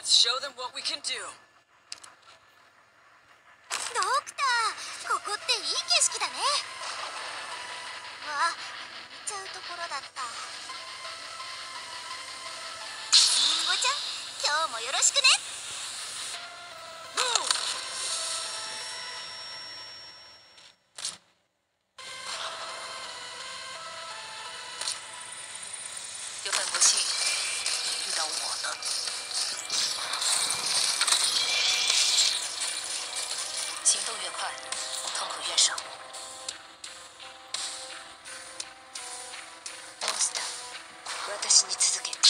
Let's show them what we can do. ドクターここっていい景色だね。わあ見ちゃうところだった。リンゴちゃん今日もよろしくね。行动越快，痛苦越少。モンスター、私に続け。りん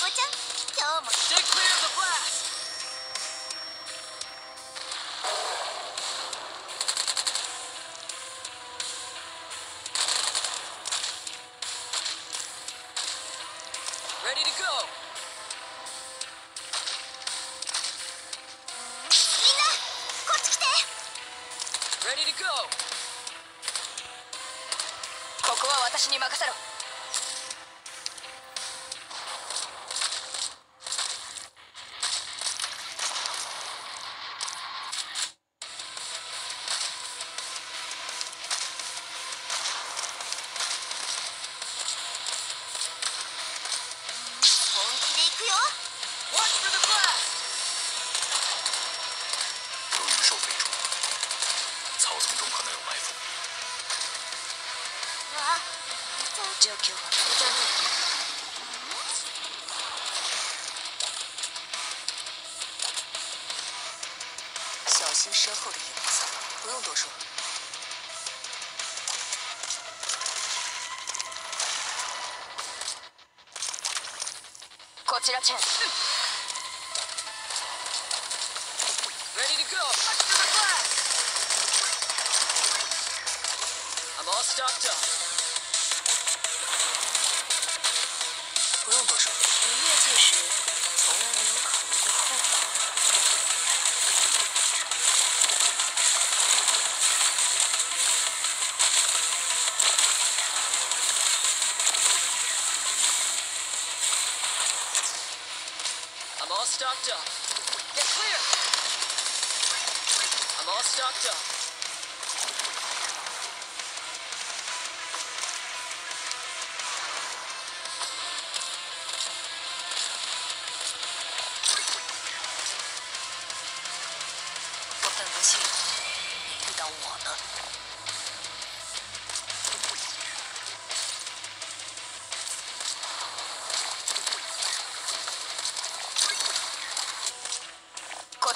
ごちゃん今日も Stay clear of the blast! ここは私に任せろ。草丛中可能有埋伏。わあ見ちゃう状況は小心身后的影子，不用多说。こちらチェン。Ready to go! stocked up. 不用多说，你越界时从来没有考虑过后果。 I'm all stocked up. Get clear! I'm all stocked up. “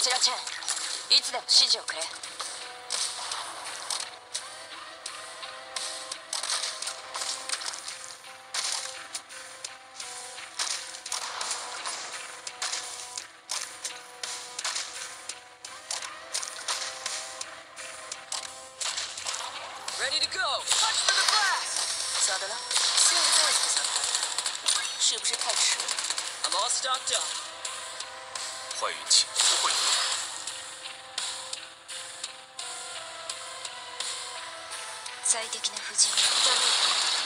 こちらチェンいつでも指示をくれ Ready to go! Watch for the blast! 咋的了？现在才想开，是不是太迟了？I'm all stocked up. 坏运气不会有。最適な布陣をダメ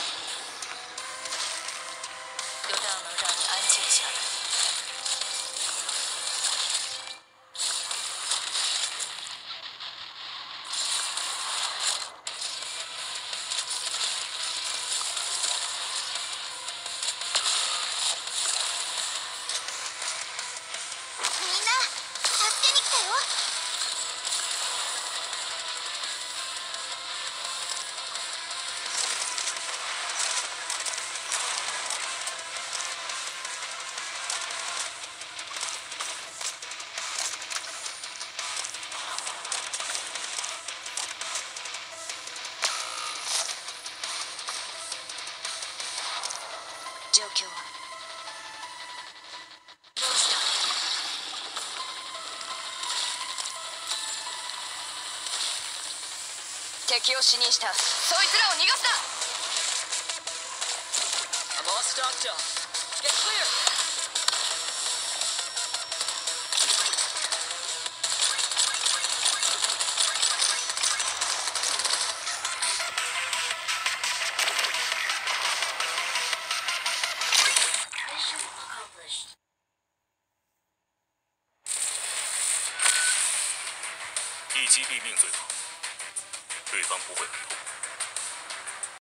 状況はモンスター敵を死にしたそいつらを逃がすな I'm all stocked up. Get clear! 击毙命最好，对方不会很痛。